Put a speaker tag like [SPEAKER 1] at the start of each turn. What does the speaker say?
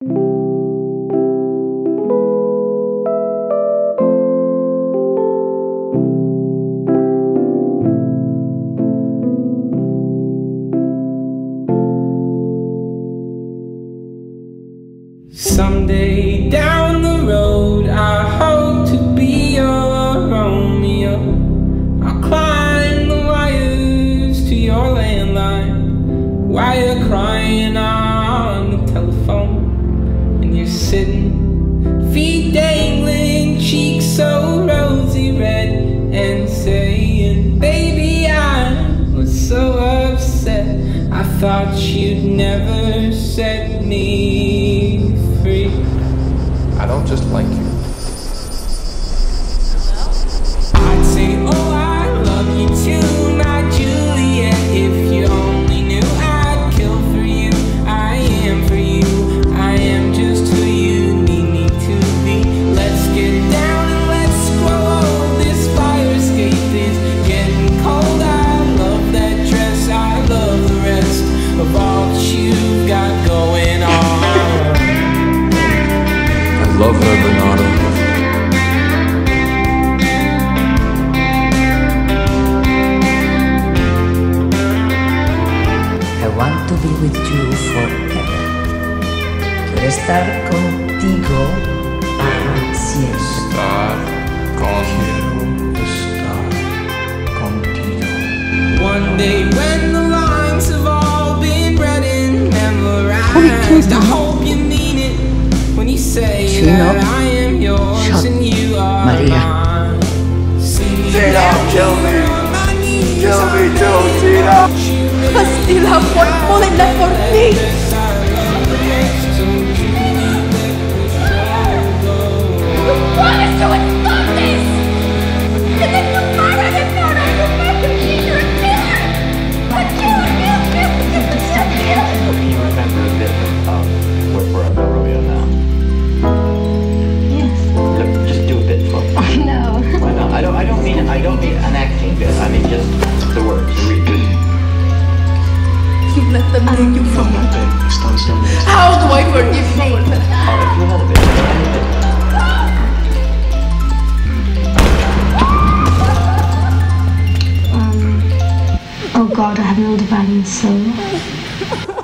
[SPEAKER 1] Someday down the road, I hope to be your Romeo. I'll climb the wires to your landline while you're crying on I thought you'd never set me free.
[SPEAKER 2] I don't just like you.
[SPEAKER 3] With you forever. Quiero estar contigo para siempre.
[SPEAKER 2] Estar contigo. Estar contigo.
[SPEAKER 1] One day when the lines have all been read and memorized, I hope you mean it when you say
[SPEAKER 3] Chin
[SPEAKER 1] that
[SPEAKER 3] up.
[SPEAKER 1] I am yours
[SPEAKER 3] Shut.
[SPEAKER 1] and you are
[SPEAKER 3] Maria.
[SPEAKER 1] mine. See
[SPEAKER 4] Tina,
[SPEAKER 1] that
[SPEAKER 4] kill me.
[SPEAKER 1] on my knees,
[SPEAKER 4] Kill me
[SPEAKER 1] I
[SPEAKER 4] too,
[SPEAKER 1] that you may
[SPEAKER 5] Castilla, por poderla por
[SPEAKER 1] I love the next to Julie let the show
[SPEAKER 5] promised you would stop this! And then you murdered him, you, murdered you, you're a killer! A killer, kill, kill, kill, kill, kill!
[SPEAKER 6] You remember a bit of We're Forever now?
[SPEAKER 7] Yes.
[SPEAKER 6] Look, just do a bit for me.
[SPEAKER 7] Oh no.
[SPEAKER 6] Why not? I don't, I don't mean, I don't mean an acting bit. I mean just
[SPEAKER 5] let them make you from How do I forgive you for that?
[SPEAKER 6] You had a bit.
[SPEAKER 7] Um. Oh God, I have no divine soul.